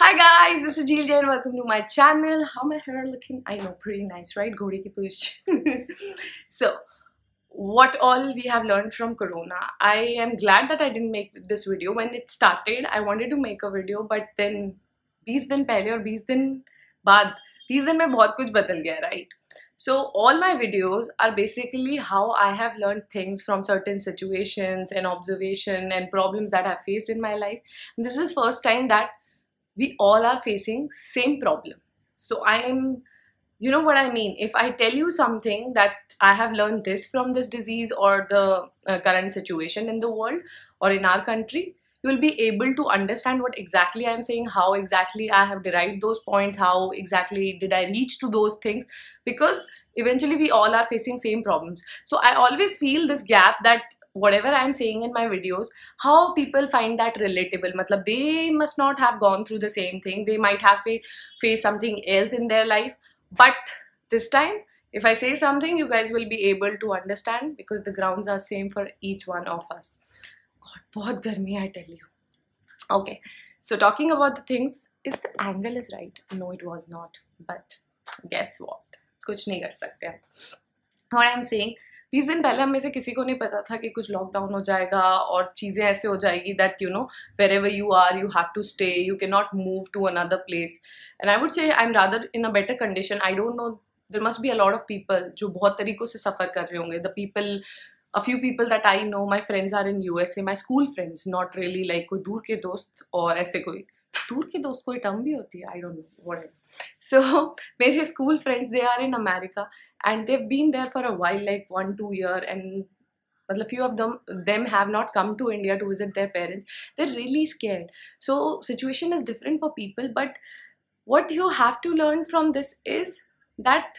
Hi guys, this is Jill Jain. Welcome to my channel. How my hair looking? I know, pretty nice, right? Gori ki push. so, what all we have learned from Corona. I am glad that I didn't make this video when it started. I wanted to make a video, but then 20 दिन पहले और 20 दिन बाद 20 दिन में बहुत कुछ बदल गया right? So all my videos are basically how I have learned things from certain situations and observation and problems that I've faced in my life. And this is first time that we all are facing same problem. So i am you know what i mean? If i tell you something that i have learned this from this disease or the uh, current situation in the world or in our country you will be able to understand what exactly i'm saying how exactly i have derived those points how exactly did i reach to those things because eventually we all are facing same problems. So i always feel this gap that whatever I'm saying in my videos, how people find that relatable. Matlab, they must not have gone through the same thing. They might have fa faced something else in their life. But this time, if I say something, you guys will be able to understand because the grounds are same for each one of us. God, bahut garmi, I tell you. Okay, so talking about the things, is the angle is right? No, it was not. But guess what? Kuch nahi kar sakte. What I'm saying, बीस दिन पहले हम से किसी को नहीं पता था कि कुछ लॉकडाउन हो जाएगा और चीज़ें ऐसे हो जाएगी that you know wherever you are you have to stay you can not move to another place and I would say I am rather in a better condition I don't know there must be a lot of people जो बहुत तरीकों से सफ़र कर रहे होंगे. The people a few people that I know my friends are in U S A my school friends not really like कोई दूर के दोस्त और ऐसे कोई, दूर के दोस्त कोई टर्म भी होती है? I don't know what so मेरे school friends they are in America and they've been there for a while like one two year and but a few of them them have not come to india to visit their parents. They're really scared. So situation is different for people but what you have to learn from this is that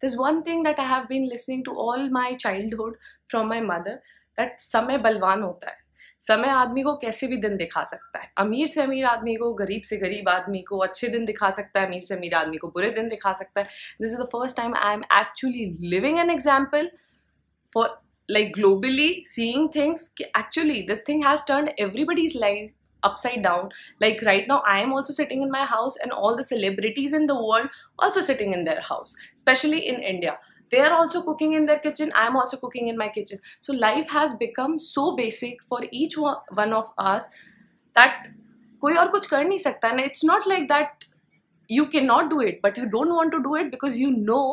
there's one thing that i have been listening to all my childhood from my mother that samay balwan hota समय आदमी को कैसे भी दिन दिखा सकता है। अमीर से अमीर आदमी को, गरीब से गरीब आदमी को अच्छे दिन दिखा सकता है, अमीर से अमीर आदमी को बुरे दिन दिखा सकता है। This is the first time I am actually living an example for like globally seeing things कि actually this thing has turn everybody's life upside down like right now I am also sitting in my house and all the celebrities in the world also sitting in their house specially in India they are also cooking in their kitchen i'm also cooking in my kitchen so life has become so basic for each one of us that कोई और कुछ कर नहीं सकता and it's not like that you cannot do it but you don't want to do it because you know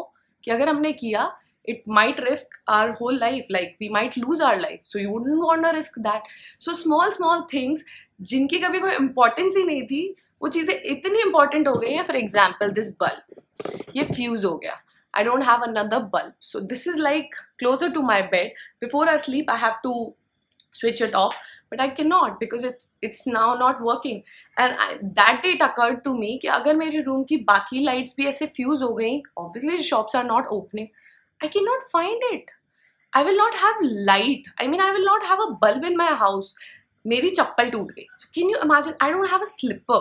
कि अगर हमने किया it might risk our whole life like we might lose our life so you wouldn't want to risk that so small small things जिनकी कभी कोई importance ही नहीं थी वो चीज़ें इतनी इंपॉर्टेंट हो गई हैं फॉर एग्ज़ाम्पल दिस बल्ब ये फ्यूज़ हो गया I don't have another bulb. So this is like closer to my bed. Before I sleep, I have to switch it off. But I cannot because it's it's now not working. And I, that day it occurred to me कि अगर मेरे room की बाकी lights भी ऐसे fuse हो गई, obviously the shops are not opening. I cannot find it. I will not have light. I mean, I will not have a bulb in my house. मेरी चप्पल टूट गई. So can you imagine? I don't have a slipper.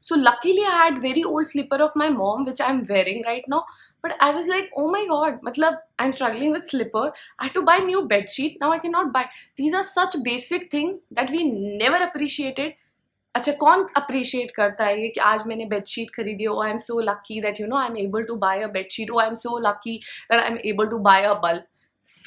So luckily I had very old slipper of my mom which I'm wearing right now. But I was like, oh my god, matlab, I'm struggling with slipper. I have to buy new bed sheet. Now I cannot buy. These are such basic thing that we never appreciated. अच्छा कौन appreciate करता है कि आज मैंने bedsheet खरीदी ओ I am so lucky that you know I am able to buy a bedsheet oh I am so lucky that I am able to buy a bulb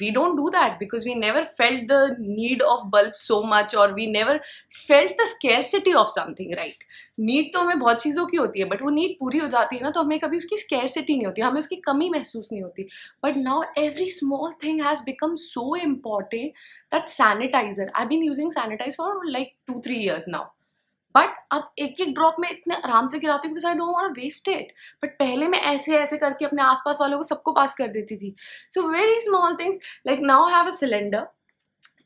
we don't do that because we never felt the need of bulbs so much or we never felt the scarcity of something, right? Need तो हमें बहुत चीज़ों की होती है but वो need पूरी हो जाती है ना तो हमें कभी उसकी स्कैरसिटी नहीं होती, हमें उसकी कमी महसूस नहीं होती। But now every small thing has become so important that sanitiser I been using sanitise for like two three years now but अब एक एक ड्रॉप में इतने आराम से गिराती हूँ I don't want waste it but पहले मैं ऐसे ऐसे करके अपने आसपास वालों को सबको पास कर देती थी. So very small things like now have a cylinder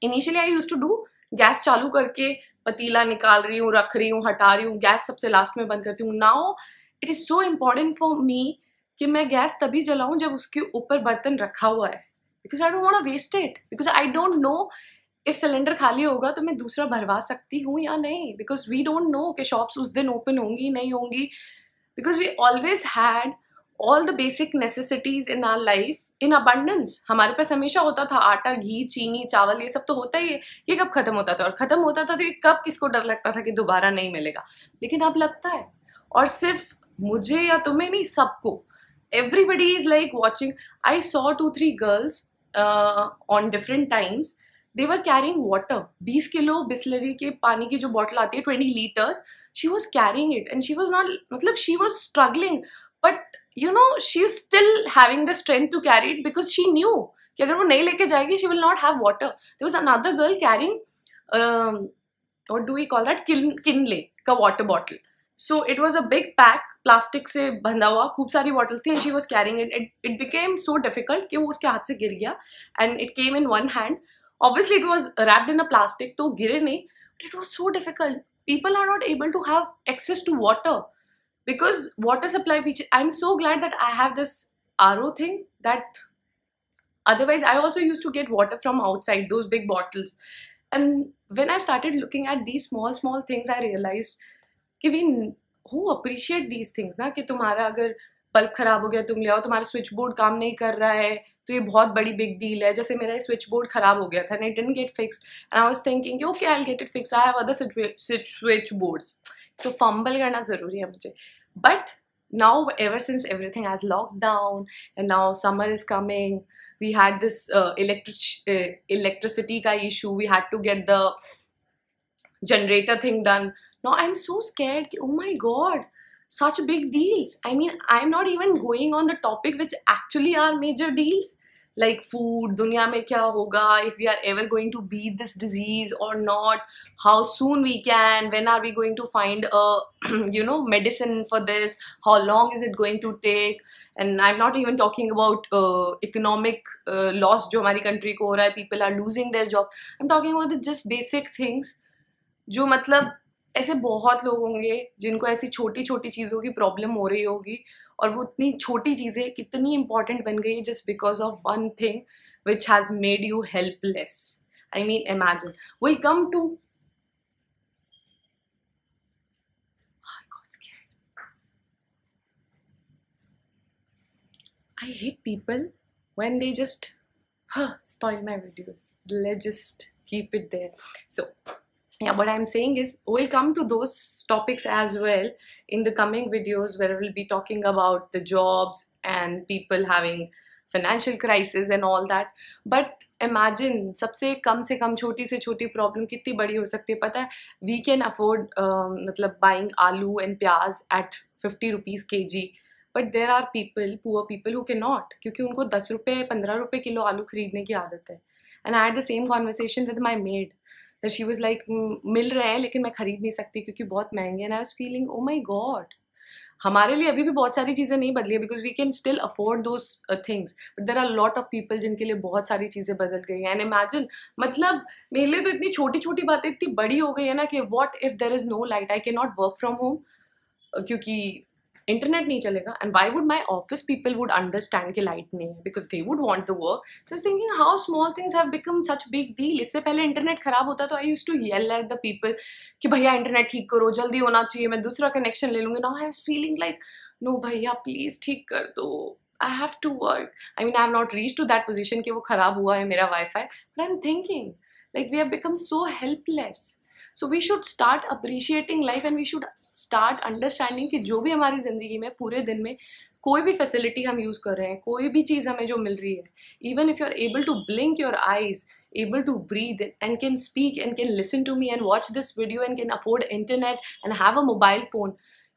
initially I use to do gas चालू करके पतीला निकाल रही हूँ, रख रही हूँ, हटा रही हूँ गैस सबसे लास्ट में बंद करती हूँ. Now it is so important for me कि मैं गैस तभी जलाऊँ जब उसके ऊपर बर्तन रखा हुआ है. Because I don't want waste it because I don't know if cylinder खाली होगा तो मैं दूसरा भरवा सकती हूँ या नहीं? बिकॉज़ वी डोंट नो कि शॉप्स उस दिन ओपन होंगी, नहीं होंगी। Because we always had all the basic necessities in our life in abundance हमारे पास हमेशा होता था आटा, घी, चीनी, चावल, ये सब तो होता ही है। ये कब खत्म होता था? और खत्म होता था तो ये कब किसको डर लगता था कि दोबारा नहीं मिलेगा? लेकिन अब लगता है। और सिर्फ़ मुझे या तुम्हें नहीं, सबको। Everybody is like watching I saw two three girls on different times they were carrying water बीस किलो बिस्लरी के पानी की जो बॉटल आती है twenty litres she was carrying it and she was not मतलब she was struggling but you know she is still having the strength to carry it because she knew कि अगर वो नहीं लेके जाएगी she will not have water there was another girl carrying what do we call that kin, Kinley का water bottle so it was a big pack plastic से बंधा हुआ, खूब सारी बॉटल्स थी and she was carrying it it became so difficult कि वो उसके हाथ से गिर गया and it came in one hand obviously it was wrapped in a plastic to gire nahi but it was so difficult people are not able to have access to water because water supply which i'm so glad that i have this ro thing that otherwise i also used to get water from outside those big bottles and when i started looking at these small small things i realized कि we who appreciate these things ना कि तुम्हारा अगर bulb खराब हो गया, तुम ले आओ, तुम्हारा स्विच बोर्ड काम नहीं कर रहा है तो ये बहुत बड़ी बिग डील है। जैसे मेरा स्विच बोर्ड खराब हो गया था and I get fix and I was thinking okay I get it fix I have other switch switch boards तो फंबल करना ज़रूरी है मुझे। But now ever since everything has lockdown and now summer is coming we had this electric electricity का issue we had to get the generator thing done no I am so scared oh my God such big deals. I mean, I'm not even going on the topic which actually are major deals like food, dunya mein kya hoga, if we are ever going to beat this disease or not, how soon we can, when are we going to find a, you know, medicine for this, how long is it going to take, and I'm not even talking about uh, economic uh, loss jo hamari country ko ho raha hai, people are losing their job. I'm talking about the just basic things जो मतलब ऐसे बहुत लोग होंगे जिनको ऐसी छोटी छोटी चीज़ों की प्रॉब्लम हो रही होगी और वो इतनी छोटी चीज़ें कितनी इंपॉर्टेंट बन गई just because of one thing which has made you helpless I mean imagine will come to I hate people when they just huh, spoil my videos. Let's just keep it there. So, yeah what i'm saying is we'll come to those topics as well in the coming videos where we'll be talking about the jobs and people having financial crisis and all that but imagine सबसे कम से कम छोटी से छोटी problem कितनी बड़ी हो सकती है पता है वी कैन अफोर्ड मतलब buying aloo and pyaz at fifty rupees K G but there are people poor people who can not क्योंकि उनको दस रुपये पंद्रह रुपये किलो आलू खरीदने की आदत है and I had the same conversation with my maid that she was like मिल रहे हैं, लेकिन मैं खरीद नहीं सकती क्योंकि बहुत महँगे and I was feeling oh my God हमारे लिए अभी भी बहुत सारी चीज़ें नहीं बदली है because we can still afford those things but there are lot of people जिनके लिए बहुत सारी चीज़ें बदल गई हैं. एंड इमेजिन मतलब मेरे लिए तो इतनी छोटी छोटी बातें इतनी बड़ी हो गई है ना कि what if there is no light I can not work from home क्योंकि इंटरनेट नहीं चलेगा and why would my office people would understand कि लाइट नहीं है? Because they would want the work so is thinking how small things have become such big deal इससे पहले internet खराब होता तो I use to yell at the people कि भैया इंटरनेट ठीक करो, जल्दी होना चाहिए, मैं दूसरा कनेक्शन ले लूँगी। Now I was feeling like no भैया प्लीज़ ठीक कर दो। I have to work I mean I have not reach to that position कि वो खराब हुआ है, मेरा wifi but I am thinking like we have become so helpless so we should start appreciating life and we should start understanding कि जो भी हमारी ज़िंदगी में, पूरे दिन में कोई भी फैसिलिटी हम यूज़ कर रहे हैं, कोई भी चीज़ हमें जो मिल रही है even if you are able to blink your eyes able to breathe and can speak and can listen to me and watch this video and can afford internet and have a mobile phone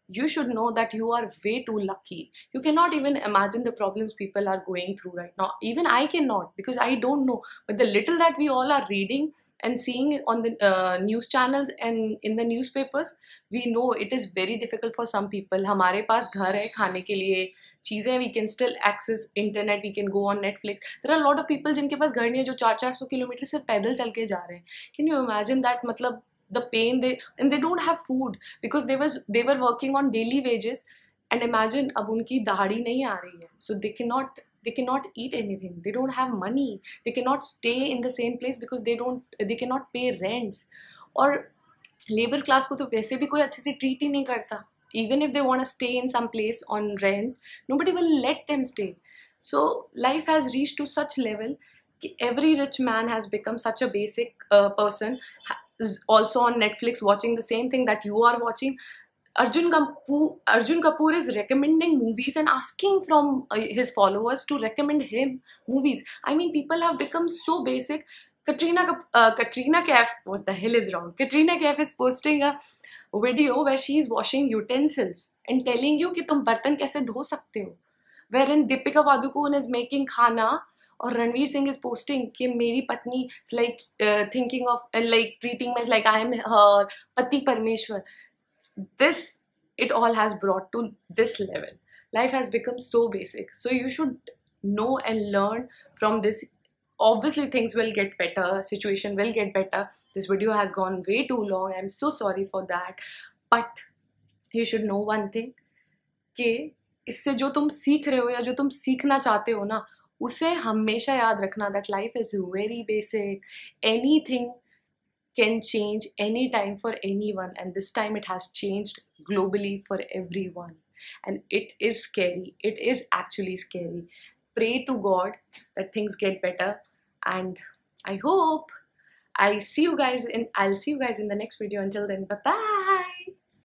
you should know that you are way too lucky you can not even imagine the problems people are going through right now even I can not because I don't know but the little that we all are reading and seeing on the uh, news channels and in the newspapers we know it is very difficult for some people हमारे पास घर है खाने के लिए चीज़ें we can still access internet we can go on Netflix there are a lot of people पास घर नहीं है जो चार चार सौ किलोमीटर सिर्फ़ पैदल चल के जा रहे हैं can you imagine that मतलब the pain they and they don't have food because they was they were working on daily wages and imagine अब उनकी दहाड़ी नहीं आ रही है so they cannot they cannot eat anything they don't have money they cannot stay in the same place because they don't they cannot pay rents और labour class को तो वैसे भी कोई अच्छे से ट्रीट ही नहीं करता even if they want to stay in some place on rent nobody will let them stay so life has reached to such level every rich man has become such a basic uh, person is also on netflix watching the same thing that you are watching Arjun Kapoor, Arjun Kapoor is recommending movies and asking from uh, his followers to recommend him movies. I mean, people have become so basic. Katrina uh, Katrina Kaif, what the hell is wrong? Katrina Kaif is posting a video where she is washing utensils and telling you कि तुम बर्तन कैसे धो सकते हो. Wherein Deepika Padukone is making khana और Ranveer Singh is posting कि मेरी पत्नी like thinking of like treating में लाइक आई एम हर पति परमेश्वर this it all has brought to this level life has become so basic so you should know and learn from this obviously things will get better situation will get better this video has gone way too long i'm so sorry for that but you should know one thing कि इससे जो तुम सीख रहे हो या जो तुम सीखना चाहते हो ना उसे हमेशा याद रखना that life is very basic anything can change any time for anyone and this time it has changed globally for everyone. And it is scary. It is actually scary. Pray to god that things get better and i hope i see you guys in i'll see you guys in the next video. Until then bye bye